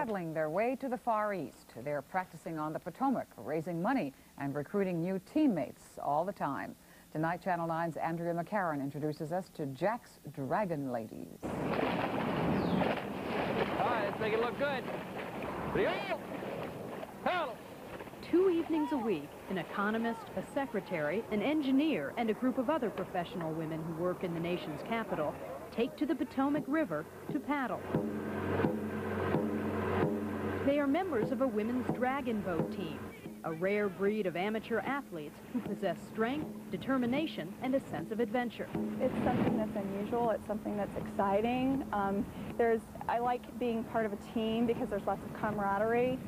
paddling their way to the Far East. They're practicing on the Potomac, raising money and recruiting new teammates all the time. Tonight, Channel 9's Andrea McCarren introduces us to Jack's Dragon Ladies. All right, let's make it look good. Rio, paddle. Two evenings a week, an economist, a secretary, an engineer, and a group of other professional women who work in the nation's capital take to the Potomac River to paddle. They are members of a women's dragon boat team, a rare breed of amateur athletes who possess strength, determination, and a sense of adventure. It's something that's unusual. It's something that's exciting. Um, there's, I like being part of a team because there's lots of camaraderie.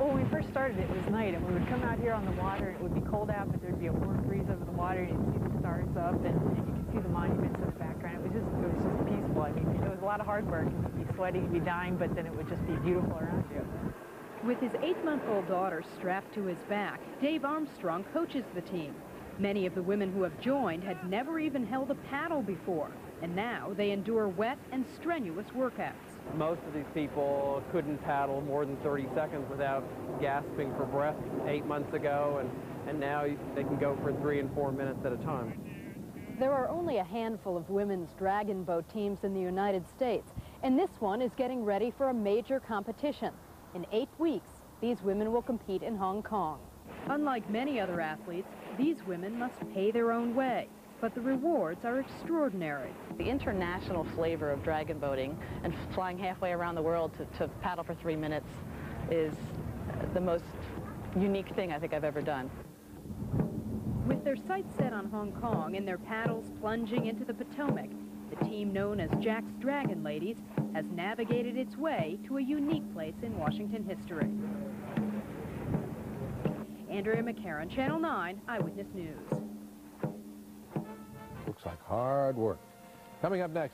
Well, when we first started, it was night, and we would come out here on the water, and it would be cold out, but there'd be a warm breeze over the water, and you'd see the stars up, and, and you could see the monuments in the background. It was just, it was just peaceful. I mean, it was a lot of hard work. You'd be sweating, you'd be dying, but then it would just be beautiful around you. With his eight-month-old daughter strapped to his back, Dave Armstrong coaches the team. Many of the women who have joined had never even held a paddle before, and now they endure wet and strenuous workouts. Most of these people couldn't paddle more than 30 seconds without gasping for breath eight months ago, and, and now they can go for three and four minutes at a time. There are only a handful of women's dragon boat teams in the United States, and this one is getting ready for a major competition. In eight weeks, these women will compete in Hong Kong. Unlike many other athletes, these women must pay their own way, but the rewards are extraordinary. The international flavor of dragon boating and flying halfway around the world to, to paddle for three minutes is the most unique thing I think I've ever done. Their sights set on Hong Kong and their paddles plunging into the Potomac, the team known as Jack's Dragon Ladies has navigated its way to a unique place in Washington history. Andrea McCarren, Channel 9 Eyewitness News. Looks like hard work. Coming up next.